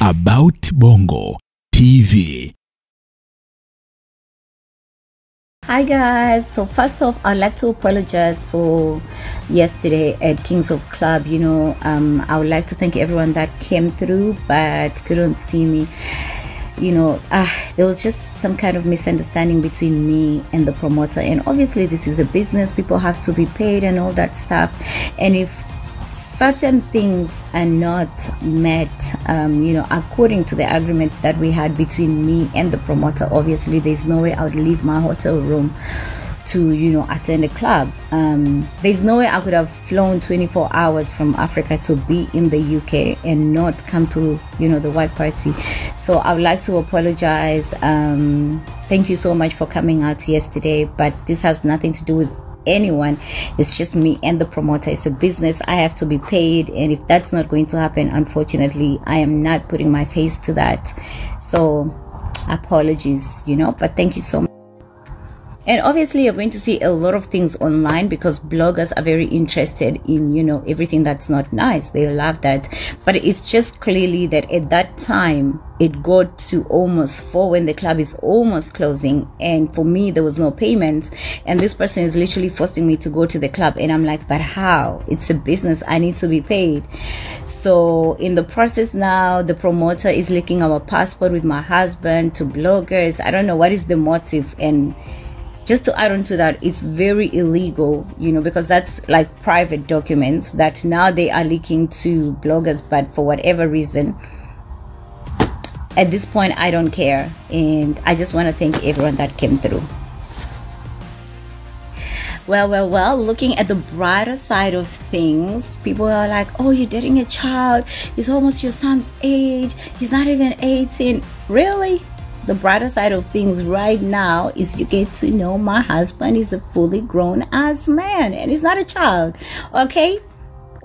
About Bongo TV. Hi guys. So first off, I'd like to apologize for yesterday at Kings of Club. You know, um, I would like to thank everyone that came through but couldn't see me. You know, uh, there was just some kind of misunderstanding between me and the promoter. And obviously, this is a business; people have to be paid and all that stuff. And if certain things are not met, um, you know, according to the agreement that we had between me and the promoter, obviously there's no way I would leave my hotel room to, you know, attend a club. Um, there's no way I could have flown 24 hours from Africa to be in the UK and not come to, you know, the white party. So I would like to apologize. Um, thank you so much for coming out yesterday, but this has nothing to do with anyone. It's just me and the promoter. It's a business. I have to be paid. And if that's not going to happen unfortunately i am not putting my face to that. So apologies you know but thank you so much and obviously you're going to see a lot of things online because bloggers are very interested in you know everything that's not nice. They love that. But it's just clearly that at that time it got to almost four when the club is almost closing. And for me there was no payments. And this person is literally forcing me to go to the club. And i'm like but how? It's a business. I need to be paid. So in the process now the promoter is leaking our passport with my husband to bloggers. I don't know what is the motive and just to add on to that it's very illegal you know because that's like private documents that now they are leaking to bloggers but for whatever reason at this point i don't care. And i just want to thank everyone that came through. Well well well looking at the brighter side of things people are like oh you're dating a child. He's almost your son's age. He's not even 18 really the brighter side of things right now is you get to know my husband is a fully grown ass man and he's not a child okay?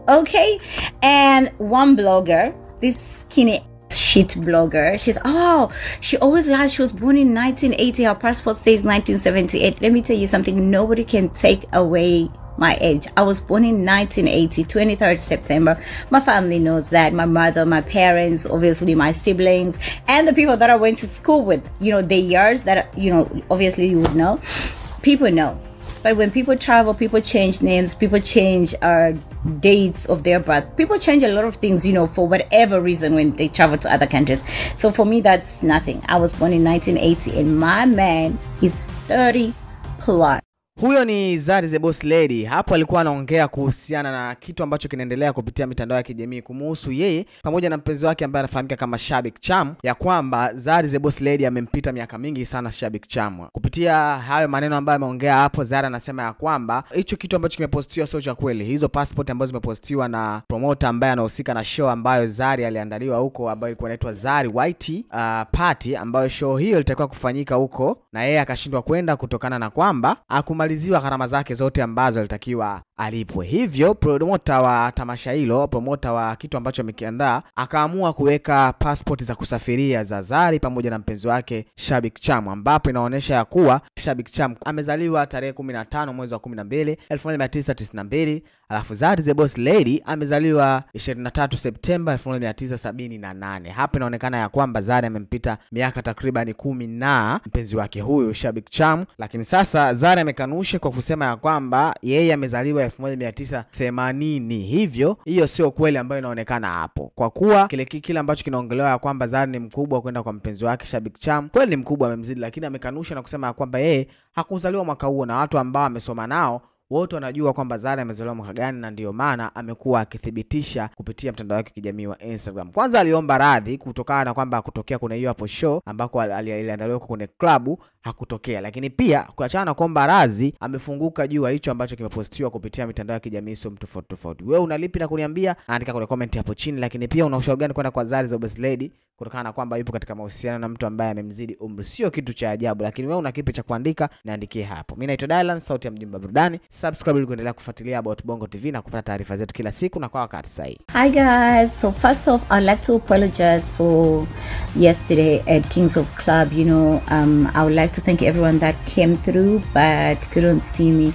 Okay? And one blogger this skinny shit blogger she's oh she always lies she was born in 1980 her passport says 1978 let me tell you something nobody can take away my age. I was born in 1980, 23rd September. My family knows that. My mother, my parents, obviously my siblings, and the people that I went to school with. You know, the years that, you know, obviously you would know. People know. But when people travel, people change names, people change uh, dates of their birth. People change a lot of things, you know, for whatever reason when they travel to other countries. So for me, that's nothing. I was born in 1980 and my man is 30 plus. Huyo ni Zari the Boss Lady. Hapo alikuwa anaongea kuhusiana na kitu ambacho kinaendelea kupitia mitandao ya kijamii kumuhusu yeye pamoja na mpenzi wake ambaye anafahamika kama Shabik Cham, ya kwamba Zari the Boss Lady amempita miaka mingi sana Shabik Cham. Kupitia hayo maneno ambayo ameongea hapo, Zari anasema ya kwamba hicho kitu ambacho kimepostiwa sio cha kweli. Hizo passport ambazo zimepostiwa na promoter ambaye anahusika na show ambayo Zari aliandaliwa huko, ambayo ilikuwa inaitwa Zari White uh, Party, ambayo show hiyo ilitakiwa kufanyika huko na yeye akashindwa kwenda kutokana na kwamba akumaliziwa gharama zake zote ambazo alitakiwa alipwe. Hivyo promota wa tamasha hilo, promota wa kitu ambacho amekiandaa, akaamua kuweka passport za kusafiria za Zari pamoja na mpenzi wake Shabik Cham, ambapo inaonyesha ya kuwa Shabik Cham amezaliwa tarehe 15 mwezi wa 12 1992, alafu Zari the Boss Lady amezaliwa 23 Septemba 1978. Hapa inaonekana ya kwamba Zari amempita miaka takriban kumi na mpenzi wake huyu Shabik Cham, lakini sasa Zari amekanusha kwa kusema ya kwamba yeye amezaliwa 1980. Hivyo hiyo sio kweli ambayo inaonekana hapo, kwa kuwa kile kile ambacho kinaongelewa ya kwamba Zari ni mkubwa kwenda kwa mpenzi wake Shabik Cham, kweli ni mkubwa, amemzidi, lakini amekanusha na kusema ya kwamba yeye hakuzaliwa mwaka huo, na watu ambao amesoma nao wote wanajua kwamba Zari amezaliwa mwaka gani, na ndiyo maana amekuwa akithibitisha kupitia mtandao wake kijamii wa Instagram. Kwanza aliomba radhi kutokana na kwamba hakutokea kuna hiyo hapo show ambako aliandaliwa kwenye klabu hakutokea, lakini pia kuachana na kuomba radhi, amefunguka juu ya hicho ambacho kimepostiwa kupitia mitandao ya kijamii sio tofauti tofauti. Wewe unalipi na kuniambia? Andika kwenye comment hapo chini, lakini pia una ushauri gani kwenda kwa Zari the Boss Lady kutokana na kwamba yupo katika mahusiano na mtu ambaye amemzidi umri? Sio kitu cha ajabu, lakini wewe una kipi cha kuandika? Niandikie hapo. Mimi naitwa Dylan, sauti ya mjumbe burudani. Subscribe ili kuendelea kufuatilia About Bongo TV na kupata taarifa zetu kila siku na kwa wakati sahihi. Hi guys. So first off, I'd like to apologize for yesterday at Kings of Club. You know, um, I would like to thank everyone that came through but couldn't see me.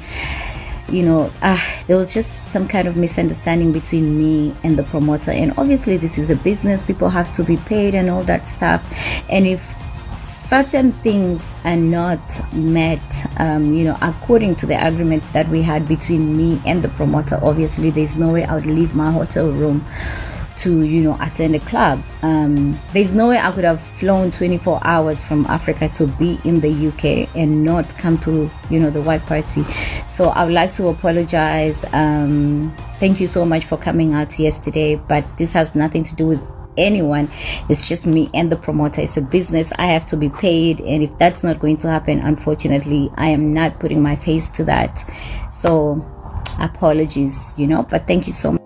You know, uh, there was just some kind of misunderstanding between me and the promoter. And obviously, this is a business, people have to be paid and all that stuff. And if certain things are not met, um, you know, according to the agreement that we had between me and the promoter, obviously, there's no way I would leave my hotel room to you know attend a club. Um, there's no way i could have flown 24 hours from africa to be in the uk and not come to you know the white party. So i would like to apologize. Um, thank you so much for coming out yesterday but this has nothing to do with anyone. It's just me and the promoter. It's a business. I have to be paid. And if that's not going to happen unfortunately i am not putting my face to that. So apologies you know but thank you so much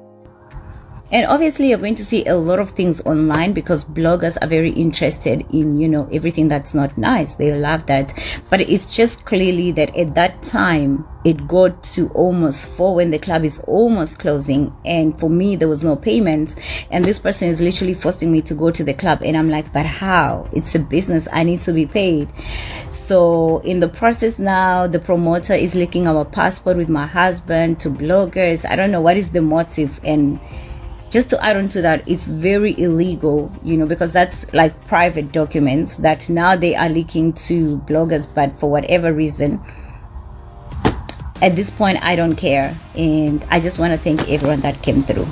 and obviously you're going to see a lot of things online because bloggers are very interested in you know everything that's not nice. They love that. But it's just clearly that at that time it got to almost four when the club is almost closing. And for me there was no payments. And this person is literally forcing me to go to the club. And i'm like but how? It's a business. I need to be paid. So in the process now the promoter is leaking our passport with my husband to bloggers. I don't know what is the motive and just to add on to that it's very illegal you know because that's like private documents that now they are leaking to bloggers but for whatever reason at this point i don't care. And i just want to thank everyone that came through.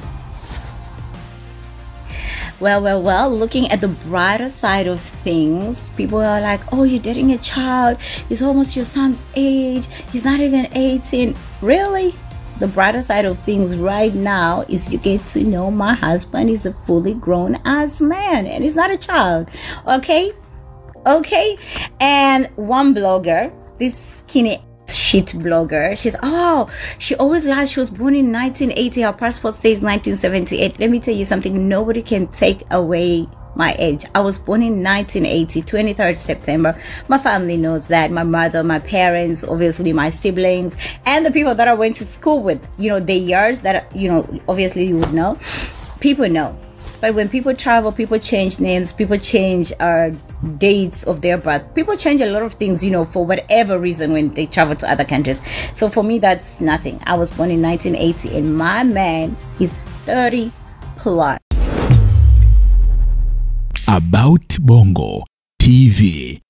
Well well well looking at the brighter side of things people are like oh you're dating a child. He's almost your son's age. He's not even 18 really the brighter side of things right now is you get to know my husband is a fully grown ass man and he's not a child. Okay? Okay? And one blogger, this skinny shit blogger, she's oh, she always lies. She was born in 1980. Her passport says 1978. Let me tell you something. Nobody can take away my age. I was born in 1980, 23rd September. My family knows that. My mother, my parents, obviously my siblings, and the people that I went to school with. You know, the years that, you know, obviously you would know. People know. But when people travel, people change names, people change uh, dates of their birth. People change a lot of things, you know, for whatever reason when they travel to other countries. So for me, that's nothing. I was born in 1980 and my man is 30 plus. About Bongo TV.